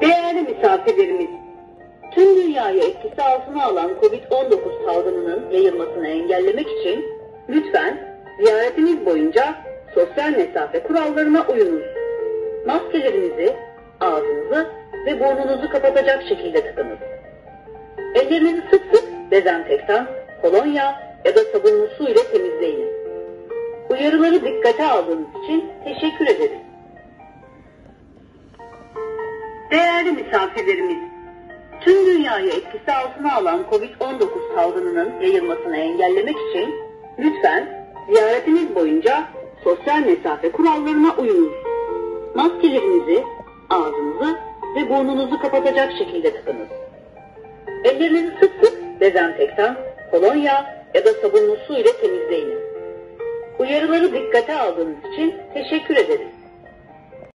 Değerli misafirlerimiz, tüm dünyayı etkisi altına alan COVID-19 salgınının yayılmasını engellemek için lütfen ziyaretiniz boyunca sosyal mesafe kurallarına uyunuz. Maskelerinizi, ağzınızı ve burnunuzu kapatacak şekilde takınız. Ellerinizi sık sık dezenfektan, kolonya ya da sabunlu su ile temizleyin. Uyarıları dikkate aldığınız için teşekkür ederiz. Misafirlerimiz, tüm dünyayı etkisi altına alan COVID-19 salgınının yayılmasını engellemek için lütfen ziyaretiniz boyunca sosyal mesafe kurallarına uyunuz. Maskelerinizi, ağzınızı ve burnunuzu kapatacak şekilde takınız. Ellerinizi sık sık dezenfektan, kolonya ya da sabunlu su ile temizleyin. Uyarıları dikkate aldığınız için teşekkür ederiz.